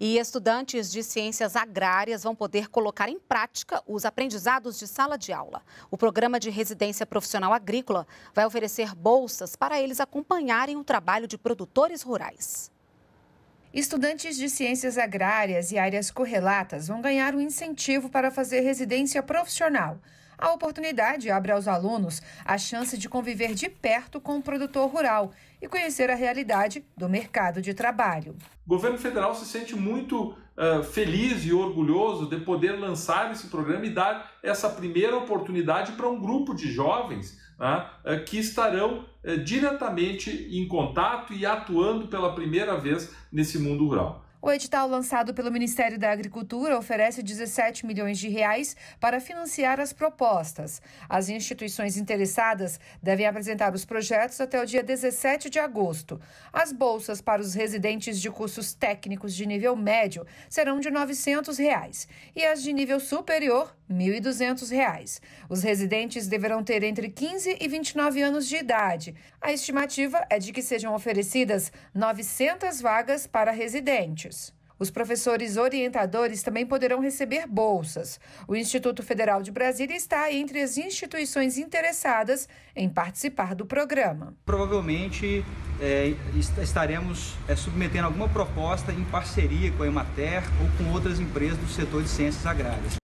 E estudantes de ciências agrárias vão poder colocar em prática os aprendizados de sala de aula. O programa de residência profissional agrícola vai oferecer bolsas para eles acompanharem o trabalho de produtores rurais. Estudantes de ciências agrárias e áreas correlatas vão ganhar um incentivo para fazer residência profissional. A oportunidade abre aos alunos a chance de conviver de perto com o produtor rural e conhecer a realidade do mercado de trabalho. O governo federal se sente muito uh, feliz e orgulhoso de poder lançar esse programa e dar essa primeira oportunidade para um grupo de jovens né, uh, que estarão uh, diretamente em contato e atuando pela primeira vez nesse mundo rural. O edital lançado pelo Ministério da Agricultura oferece 17 milhões de reais para financiar as propostas. As instituições interessadas devem apresentar os projetos até o dia 17 de agosto. As bolsas para os residentes de cursos técnicos de nível médio serão de 900 reais, e as de nível superior, R$ 1.200. Os residentes deverão ter entre 15 e 29 anos de idade. A estimativa é de que sejam oferecidas 900 vagas para residentes. Os professores orientadores também poderão receber bolsas. O Instituto Federal de Brasília está entre as instituições interessadas em participar do programa. Provavelmente é, estaremos é, submetendo alguma proposta em parceria com a Emater ou com outras empresas do setor de ciências agrárias.